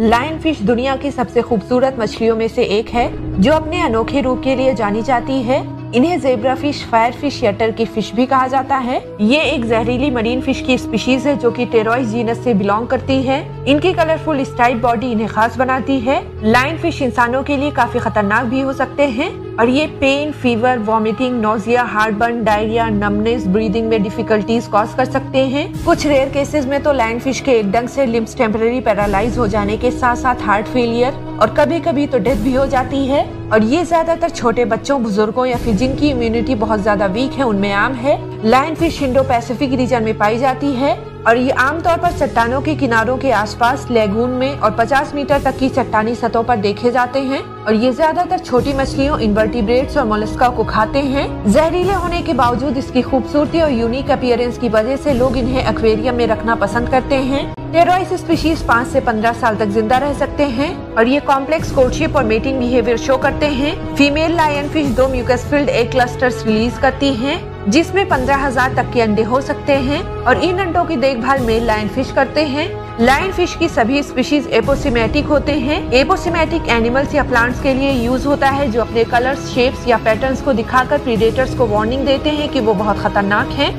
Lion fish दुनिया की सबसे खूबसूरत मछलियों में से एक है, जो अपने अनोखे रूप के लिए जानी जाती है। इन्हें जेब्रा फ़िश फायर फ़िश या टर्की फ़िश भी कहा जाता है। ये एक जहरीली मरीन फ़िश की स्पीशीज है जो कि टेरोइस जीनस से बिलोंग करती है। इनकी कलरफुल स्टाइप बॉडी इन्हें खास बनाती है। लाइन फ़िश इंसानों के लिए काफ़ी खतरनाक भी हो सकते हैं। और ये pain fever vomiting nausea heartburn diarrhoea numbness breathing में डिफिकल्टीज कॉज कर सकते हैं। कुछ रेयर केसेस में तो लाइन फ़िश के एक डंग से लिम्स टेम्पररी पैरालाइज हो जाने के साथ साथ हार्ट फेलियर और कभी कभी तो डेथ भी हो जाती है। और ये ज़्यादातर छोटे बच्चों, बुज़ुर्गों या फिर जिनकी इम्यूनिटी बहुत ज़्यादा वीक है, उनमें आम है। Lion fish Indo Pacific region में पाई जाती है और ये आमतौर पर चट्टानों के किनारों के आसपास लेगून में और 50 मीटर तक की चट्टानी सतहों पर देखे जाते हैं और ये ज़्यादातर छोटी मछलियों, इन्वर्टिब्रेट्स और मोलस्का को खाते हैं। जहरीले होने के बावजूद इसकी खूबसूरती और यूनिक अपियरेंस की वजह से लोग इन्हें एक्वेरियम में रखना पसंद करते हैं। टेरोइस स्पीशीज पाँच से पंद्रह साल तक ज़िंदा रह सकते हैं और ये कॉम्प्लेक्स कोर्टशिप और मेटिंग बिहेवियर शो करते हैं। फीमेल लायन फ़िश दो म्यूकस फिल्ड, एक क्लस्टर्स रिलीज़ करती हैं। जिसमें पंद्रह हज़ार तक के अंडे हो सकते हैं और इन अंडों की देखभाल में लाइन फ़िश करते हैं। लाइन फ़िश की सभी स्पीशीज एपोसिमेटिक होते हैं। एपोसिमेटिक एनिमल्स या प्लांट्स के लिए यूज़ होता है, जो अपने कलर्स शेप्स या पैटर्न्स को दिखाकर प्रीडेटर्स को वार्निंग देते हैं कि वो बहुत खतरनाक हैं।